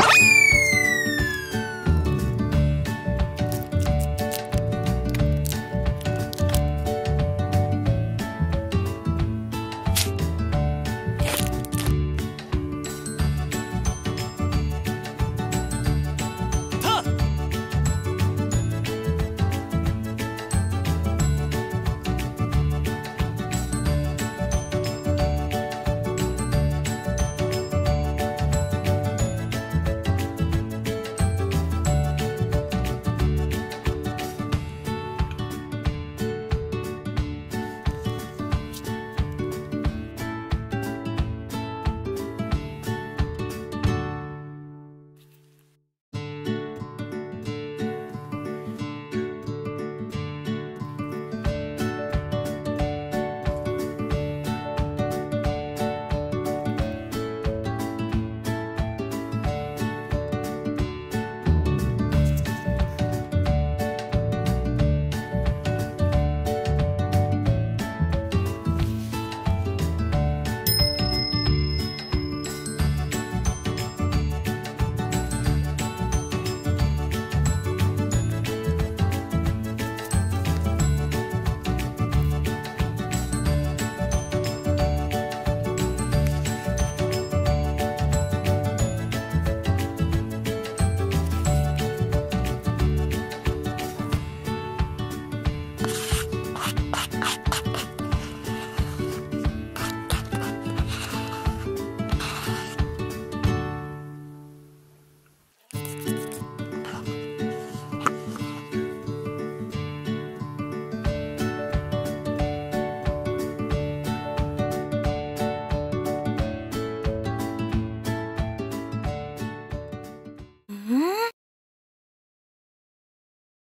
Bye.